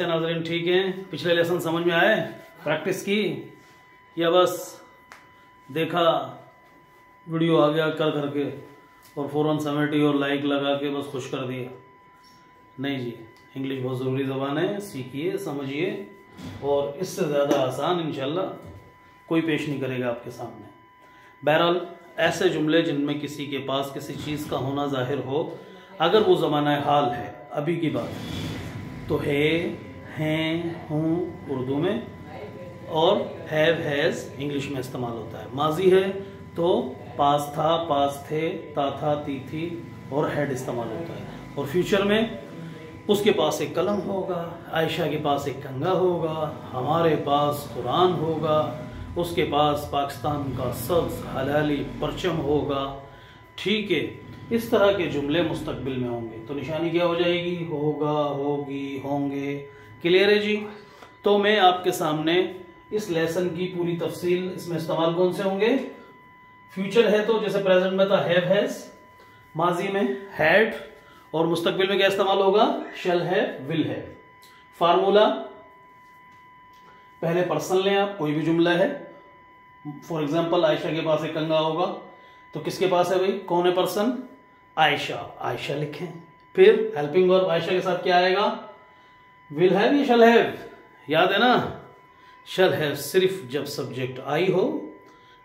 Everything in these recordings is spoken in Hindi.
कैसे नाजरीन, ठीक हैं? पिछले लेसन समझ में आए? प्रैक्टिस की? या बस देखा वीडियो आ गया कर करके और फ़ौरन समेटी और लाइक लगा के बस खुश कर दिया। नहीं जी इंग्लिश बहुत ज़रूरी ज़बान है, सीखिए, समझिए और इससे ज़्यादा आसान इंशाल्लाह कोई पेश नहीं करेगा आपके सामने। बहरहाल, ऐसे जुमले जिनमें किसी के पास किसी चीज़ का होना ज़ाहिर हो, अगर वो ज़माना हाल है, अभी की बात है तो है हैं, हूँ, उर्दू में और हैव हैज़ इंग्लिश में इस्तेमाल होता है। माजी है तो पास था, पास थे, ता था, ती थी और हैड इस्तेमाल होता है। और फ्यूचर में उसके पास एक कलम होगा, आयशा के पास एक कंगा होगा, हमारे पास कुरान होगा, उसके पास पाकिस्तान का सब्ज हलाली परचम होगा। ठीक है, इस तरह के जुमले मुस्तकबिल में होंगे। तो निशानी क्या हो जाएगी? होगा, होगी, होंगे। क्लियर है जी? तो मैं आपके सामने इस लेसन की पूरी तफसील इसमें इस्तेमाल कौन से होंगे? फ्यूचर है तो जैसे प्रेजेंट में था हैव हैज़ माजी में हैड और मुस्तकबिल में क्या इस्तेमाल होगा? शेल है विल है फार्मूला पहले पर्सन लें आप, कोई भी जुमला है। फॉर एग्ज़ाम्पल आयशा के पास एक कंगा होगा। तो किसके पास है भाई? कौन है पर्सन आयशा। आयशा लिखें। फिर हेल्पिंग वर्ब आयशा के साथ क्या आएगा? विल हैव या शल हैव याद है ना? शल हैव सिर्फ़ जब सब्जेक्ट आई हो,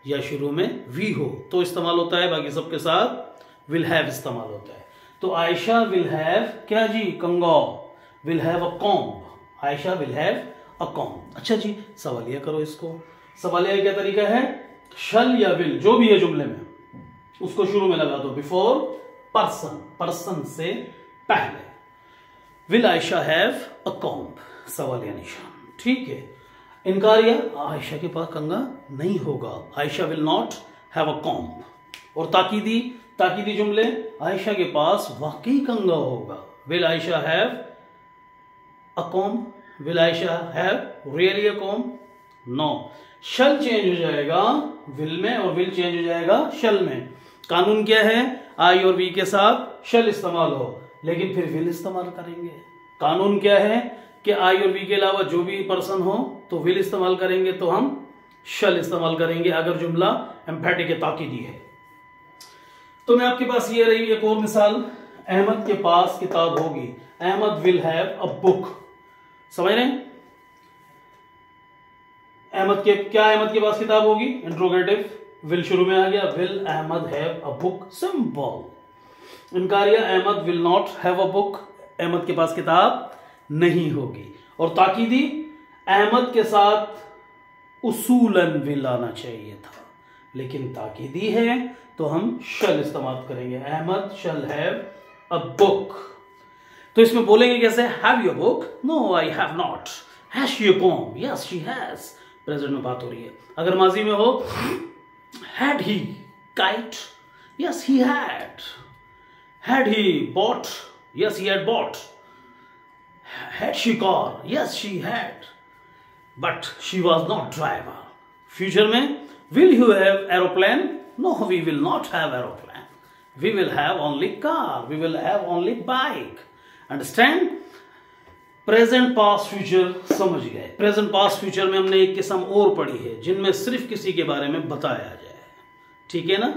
या शुरू में वी हो तो इस्तेमाल होता है बाकी सबके साथ विल हैव इस्तेमाल होता है। तो आयशा विल हैव क्या जी? कंगो। Will have a comb Ayesha will have a comb अच्छा जी, सवालिया करो इसको। सवालिया क्या तरीका है? शल या विल जो भी है जुमले में, उसको शुरू में लगा दो। बिफोर पर्सन पर्सन से पहले। Will Ayesha have a comb सवालिया निशान? ठीक है। इनकारिया आयशा के पास कंगा नहीं होगा। Ayesha will not have a comb और ताकीदी? ताकीदी जुमले, आयशा के पास वाकई कंगा होगा। Will Ayesha have a comb will Ayesha have really a comb no shall change हो जाएगा विल में और विल चेंज हो जाएगा शल में। कानून क्या है? आई और वी के साथ शल इस्तेमाल हो। लेकिन फिर विल इस्तेमाल करेंगे। कानून क्या है कि आई और वी के अलावा जो भी पर्सन हो तो विल इस्तेमाल करेंगे तो हम शल इस्तेमाल करेंगे, अगर जुमला एम्फेटिक ताकीदी है। तो मैं आपके पास ये रही एक और मिसाल, अहमद के पास किताब होगी। Ahmed will have a book समझ रहे अहमद के, क्या अहमद के पास किताब होगी? इंट्रोगेटिव विल शुरू में आ गया। Will Ahmed have a book simple इनकारिया Ahmed will not have a book Ahmed के पास किताब नहीं होगी। और ताकीदी, अहमद के साथ उसूलन विल आना चाहिए था। लेकिन ताकीदी है तो हम शल इस्तेमाल करेंगे। Ahmad shall have a book तो इसमें बोलेंगे कैसे? Have your book no I have not has your comb yes she has present में बात हो रही है। अगर माजी में हो had he kite yes he had had he bought yes he had bought had she car yes she had but she was not driver future में will you have aeroplane no we will not have aeroplane we will have only car we will have only bike understand present past future समझ गए प्रेजेंट पास फ्यूचर में हमने एक किस्म और पढ़ी है जिनमें सिर्फ़ किसी के बारे में बताया जाए ठीक है ना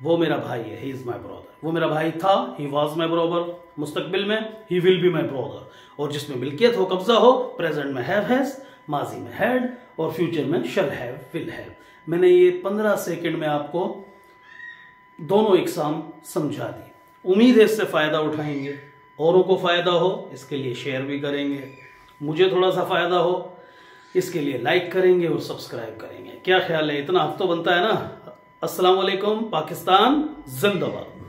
वो मेरा भाई है ही इज़ माई ब्रदर वो मेरा भाई था ही वॉज़ माई ब्रोबर मुस्तकबिल में he will be my brother और जिसमें मिल्कियत हो, कब्जा हो प्रेजेंट में हैव हैज़ माजी में हैड और फ्यूचर में शल हैव विल हैव मैंने ये पंद्रह सेकेंड में आपको दोनों एग्ज़ाम समझा दी। उम्मीद है इससे फ़ायदा उठाएँगे। औरों को फ़ायदा हो, इसके लिए शेयर भी करेंगे। मुझे थोड़ा सा फ़ायदा हो, इसके लिए लाइक करेंगे और सब्सक्राइब करेंगे। क्या ख्याल है? इतना हक तो बनता है ना? अस्सलाम पाकिस्तान जिंदाबाद